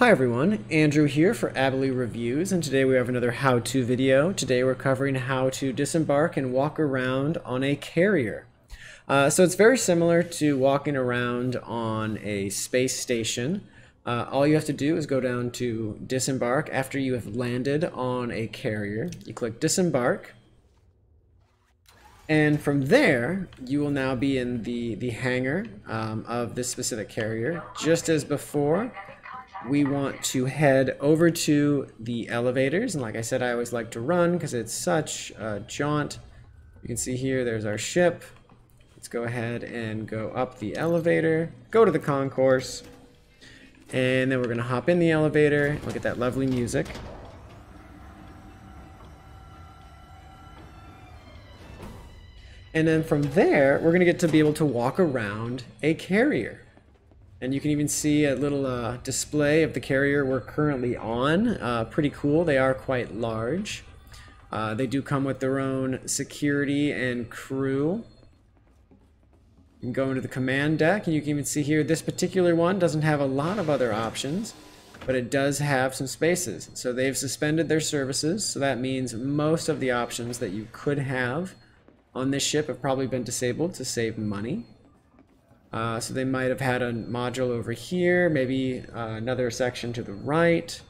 Hi everyone, Andrew here for ABELI Reviews, and today we have another how-to video. Today we're covering how to disembark and walk around on a carrier. Uh, so it's very similar to walking around on a space station. Uh, all you have to do is go down to disembark after you have landed on a carrier. You click disembark, and from there, you will now be in the, the hangar um, of this specific carrier. Just as before, we want to head over to the elevators. And like I said, I always like to run because it's such a jaunt. You can see here, there's our ship. Let's go ahead and go up the elevator, go to the concourse, and then we're gonna hop in the elevator, look at that lovely music. And then from there, we're gonna get to be able to walk around a carrier. And you can even see a little uh, display of the carrier we're currently on. Uh, pretty cool. They are quite large. Uh, they do come with their own security and crew. You can go into the command deck, and you can even see here, this particular one doesn't have a lot of other options, but it does have some spaces. So they've suspended their services, so that means most of the options that you could have on this ship have probably been disabled to save money. Uh, so they might have had a module over here, maybe uh, another section to the right.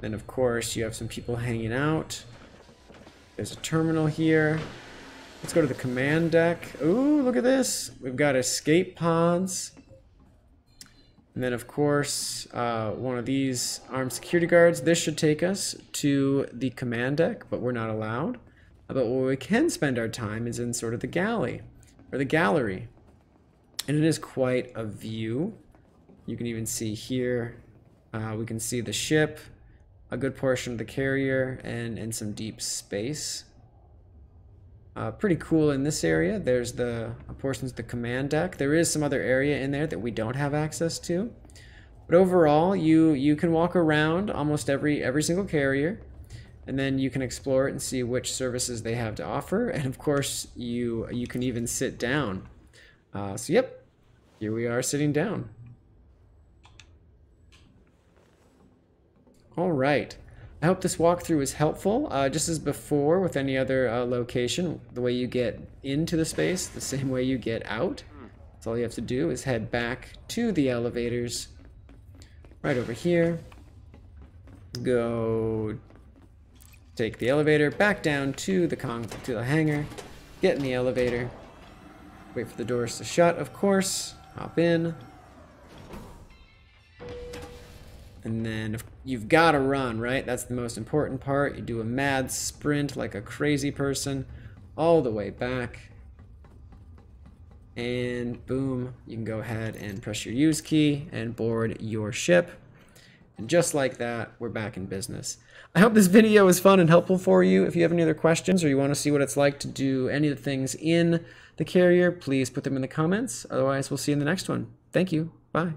Then of course you have some people hanging out. There's a terminal here. Let's go to the command deck. Ooh, look at this. We've got escape pods. And then of course, uh, one of these armed security guards. This should take us to the command deck, but we're not allowed. But where we can spend our time is in sort of the galley or the gallery. And it is quite a view. You can even see here, uh, we can see the ship, a good portion of the carrier, and, and some deep space. Uh, pretty cool in this area. There's the portions of the command deck. There is some other area in there that we don't have access to. But overall, you you can walk around almost every every single carrier, and then you can explore it and see which services they have to offer. And of course, you you can even sit down uh, so yep, here we are sitting down. All right. I hope this walkthrough was helpful. Uh, just as before with any other uh, location, the way you get into the space, the same way you get out. That's all you have to do is head back to the elevators. Right over here. Go take the elevator back down to the to the hangar. Get in the elevator. Wait for the doors to shut, of course. Hop in. And then you've got to run, right? That's the most important part. You do a mad sprint like a crazy person all the way back. And boom, you can go ahead and press your use key and board your ship. And just like that, we're back in business. I hope this video was fun and helpful for you. If you have any other questions or you want to see what it's like to do any of the things in the carrier, please put them in the comments. Otherwise, we'll see you in the next one. Thank you. Bye.